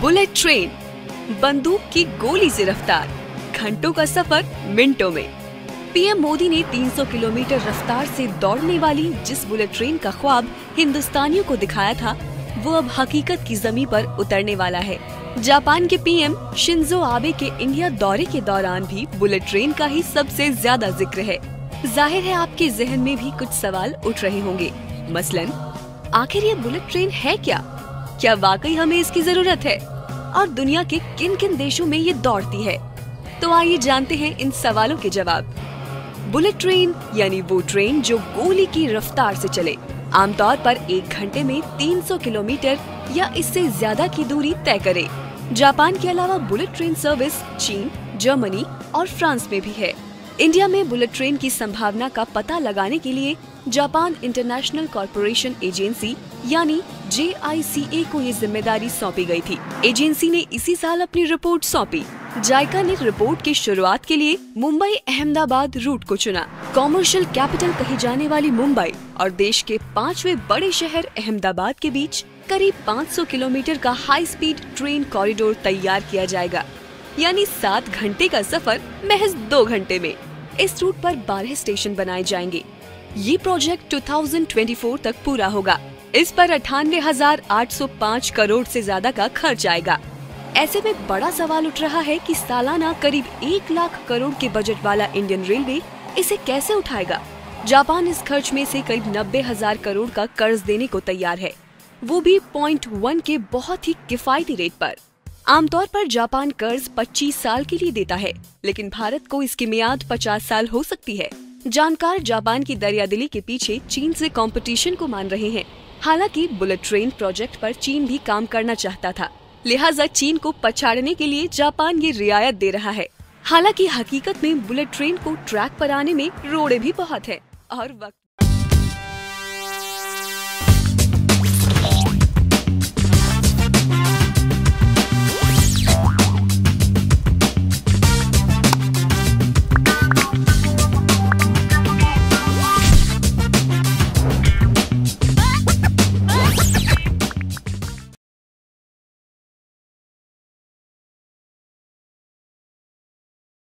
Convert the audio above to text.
Bullet train, बंदूक की गोली से रफ्तार, घंटों का सफ़र मिनटों में। पीएम मोदी ने 300 किलोमीटर रफ्तार से दौड़ने वाली जिस बुलेट ट्रेन का ख्वाब हिंदुस्तानियों को दिखाया था, वो अब हकीकत की जमी पर उतरने वाला है। जापान के पीएम शिंजो आबे के इंडिया दौरे के दौरान भी बुलेट ट्रेन का ही सबसे ज़्यादा ज़िक्र है। ज़ाहिर है आपके जहन में भी कुछ सवाल उठ रहे होंगे। मसलन, आखिर ये बुलेट ट्रेन है क्या? क्या वाकई हमें इसकी ज़रूरत है? और दुनिया के किन किन देशों में ये दौड़ती है? तो आइए जानते हैं इन सवालों के जवाब। बुलेट ट्रेन, यानी वो ट्रेन जो गोली की रफ्तार से चले, आमतौर पर एक घंटे में 300 किलोमीटर या इससे ज़्यादा की दूरी तय करे। जापान के अलावा बुलेट ट्रेन सर्विस चीन, जर्मनी और फ्रांस में भी है। इंडिया में बुलेट ट्रेन की संभावना का पता लगाने के लिए जापान इंटरनेशनल कॉरपोरेशन एजेंसी, यानी जे को ये ज़िम्मेदारी सौंपी गई थी। एजेंसी ने इसी साल अपनी रिपोर्ट सौंपी। जायका ने रिपोर्ट की शुरुआत के लिए मुंबई अहमदाबाद रूट को चुना। कॉमर्शियल कैपिटल कही जाने वाली मुंबई और देश के पांचवे बड़े शहर अहमदाबाद के बीच करीब 500 किलोमीटर का हाई स्पीड ट्रेन कॉरिडोर तैयार किया जाएगा। यानी सात घंटे का सफ़र महज दो घंटे में। इस रूट पर 12 स्टेशन बनाए जाएँगे। ये प्रोजेक्ट 2024 तक पूरा होगा। इस पर अठानवे करोड़ से ज़्यादा का खर्च आएगा। ऐसे में बड़ा सवाल उठ रहा है कि सालाना करीब एक लाख करोड़ के बजट वाला इंडियन रेलवे इसे कैसे उठाएगा? जापान इस खर्च में से करीब नब्बे हज़ार करोड़ का कर्ज देने को तैयार है। वो भी पॉइंट वन के बहुत ही किफायती रेट पर। आमतौर पर जापान कर्ज 25 साल के लिए देता है, लेकिन भारत को इसकी मियाद 50 साल हो सकती है। जानकार जापान की दरियादिली के पीछे चीन से कंपटीशन को मान रहे हैं। हालाँकि बुलेट ट्रेन प्रोजेक्ट पर चीन भी काम करना चाहता था। लिहाजा चीन को पछाड़ने के लिए जापान ये रियायत दे रहा है। हालाँकि हकीकत में बुलेट ट्रेन को ट्रैक पर आने में रोड़े भी बहुत है, और वक्त